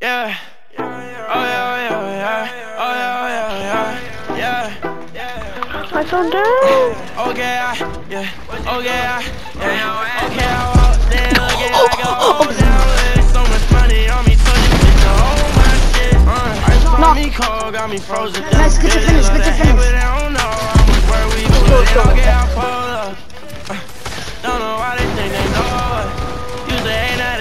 Yeah. Oh yeah, oh yeah, oh yeah, oh yeah, oh yeah, yeah, yeah. I fell down. Okay, I, yeah, okay, I, yeah, okay, I walk down, okay, I go down with so much money on me, so you get to hold my shit. Uh, ice on me cold, got me frozen. Nice, good to finish, good to finish.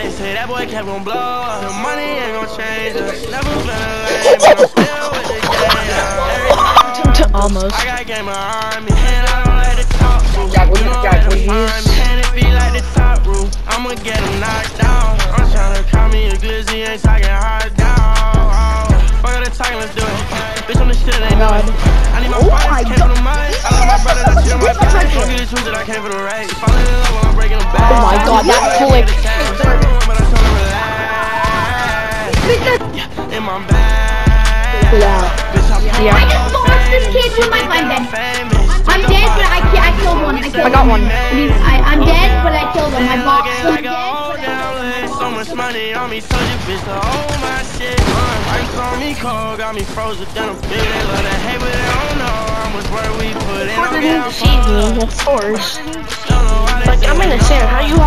They say that boy kept gon' blow up. The money ain't gon' change us. Never been a lame, but I'm still with the game. Almost. I got game behind me, and I don't let it talk through. Jack, what You you- know where to what you find me, and it be like the top roof. I'ma get him knocked out. I'm tryna call me a glizzy, ain't talking hard down. Fuck all the talking, let's do it. Bitch, I'm the shit, ain't know it. I need my Oh fighters, my came God. from the mud. I love my brother, that's shit on my Difference back. right Fuck there. you, the truth that I came for the race. Falling in love when I'm breaking them back. Oh my God, that click. But I'm tryna relax. In my bag. Yeah. Bitch, I'm Yeah. I just lost this kid with my I'm dead. I'm dead, but I, ki- I killed one. I killed I got one. I, I'm dead, but I killed him. My boss. I'm Like dead, a old but I down killed him. list, so much money on me, told you bitch to hold my shit. Uh, ice on me cold, got me frozen, then I'm big. They love to hate, but they don't know how much work we put in. How I'm did he getting deceive fucked me? up. Of course. Don't know why they Like, think I'm they innocent. know How us. you